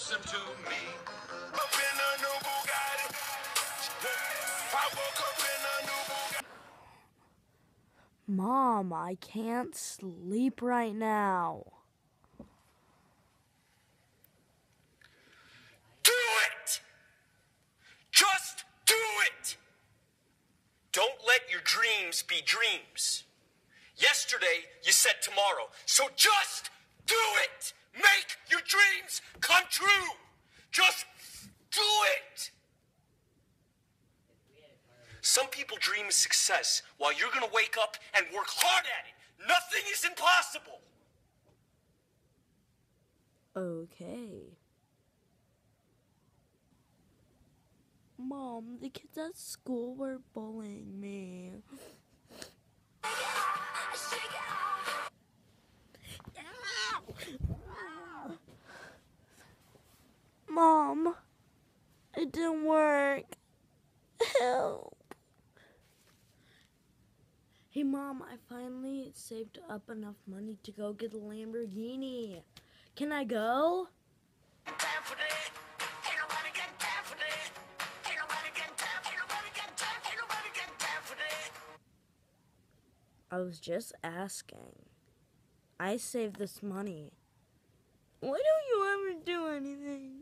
listen to me. Up in a new Bugatti. I woke up in a new Bugatti. Mom, I can't sleep right now. Do it! Just do it! Don't let your dreams be dreams. Yesterday, you said tomorrow. So just do it! Make your dreams come true! Just do it! Some people dream of success while you're gonna wake up and work hard at it. Nothing is impossible. Okay. Mom, the kids at school were bullying me. Mom, it didn't work. Help. Hey, Mom, I finally saved up enough money to go get a Lamborghini. Can I go? I was just asking. I saved this money. Why don't you ever do anything?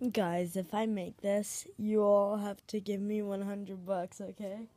Guys, if I make this, you all have to give me 100 bucks, okay?